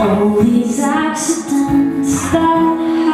All these accidents that